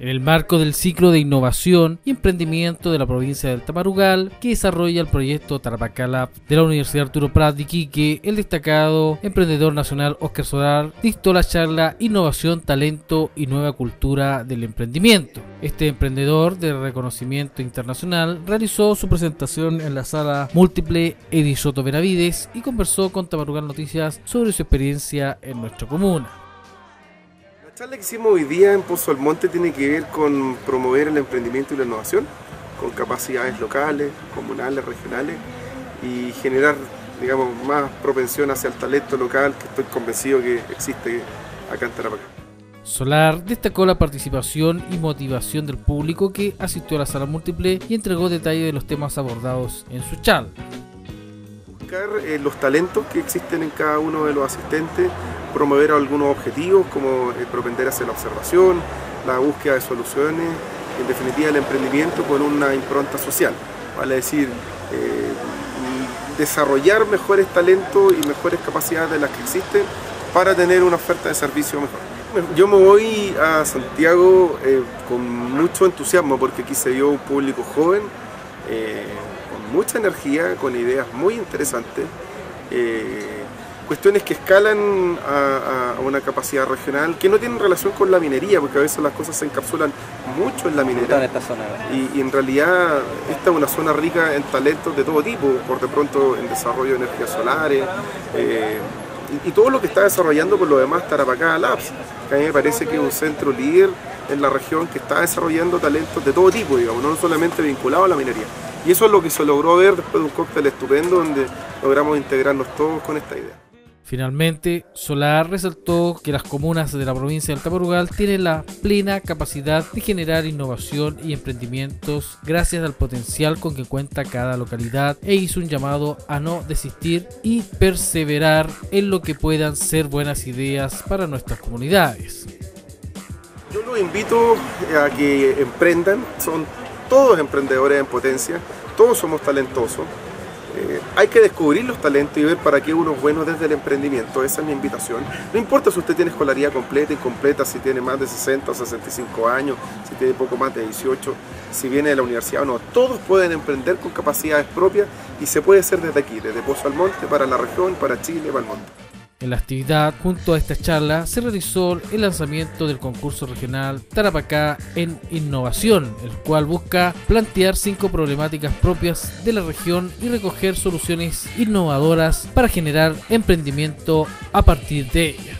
en el marco del ciclo de innovación y emprendimiento de la provincia del Tamarugal que desarrolla el proyecto Tarapacá de la Universidad Arturo Prat de Iquique, el destacado emprendedor nacional Oscar Solar dictó la charla Innovación, Talento y Nueva Cultura del Emprendimiento. Este emprendedor de reconocimiento internacional realizó su presentación en la sala múltiple Edisoto Benavides y conversó con Tamarugal Noticias sobre su experiencia en nuestra comuna. La charla que hicimos hoy día en Pozo Almonte tiene que ver con promover el emprendimiento y la innovación, con capacidades locales, comunales, regionales y generar digamos, más propensión hacia el talento local que estoy convencido que existe acá en Tarapacá. Solar destacó la participación y motivación del público que asistió a la sala múltiple y entregó detalles de los temas abordados en su charla. Buscar eh, los talentos que existen en cada uno de los asistentes, promover algunos objetivos como el propender hacia la observación, la búsqueda de soluciones, en definitiva el emprendimiento con una impronta social, vale decir, eh, desarrollar mejores talentos y mejores capacidades de las que existen para tener una oferta de servicio mejor. Yo me voy a Santiago eh, con mucho entusiasmo porque aquí se vio un público joven, eh, con mucha energía, con ideas muy interesantes. Eh, cuestiones que escalan a, una capacidad regional que no tienen relación con la minería, porque a veces las cosas se encapsulan mucho en la minería. esta zona, y, en realidad esta es una zona rica en talentos de todo tipo, por de pronto en desarrollo de energías solares, eh, y, todo lo que está desarrollando por lo demás Tarapacá Labs, que a mí me parece que es un centro líder en la región que está desarrollando talentos de todo tipo, digamos, no solamente vinculado a la minería. Y eso es lo que se logró ver después de un cóctel estupendo donde logramos integrarnos todos con esta idea. Finalmente, Solar resaltó que las comunas de la provincia del Taparugal tienen la plena capacidad de generar innovación y emprendimientos gracias al potencial con que cuenta cada localidad e hizo un llamado a no desistir y perseverar en lo que puedan ser buenas ideas para nuestras comunidades. Yo los invito a que emprendan, son todos emprendedores en potencia, todos somos talentosos eh, hay que descubrir los talentos y ver para qué uno es bueno desde el emprendimiento, esa es mi invitación. No importa si usted tiene escolaridad completa, incompleta, si tiene más de 60 o 65 años, si tiene poco más de 18, si viene de la universidad o no, todos pueden emprender con capacidades propias y se puede hacer desde aquí, desde Pozo al Monte, para la región, para Chile, para el mundo. En la actividad, junto a esta charla, se realizó el lanzamiento del concurso regional Tarapacá en Innovación, el cual busca plantear cinco problemáticas propias de la región y recoger soluciones innovadoras para generar emprendimiento a partir de ellas.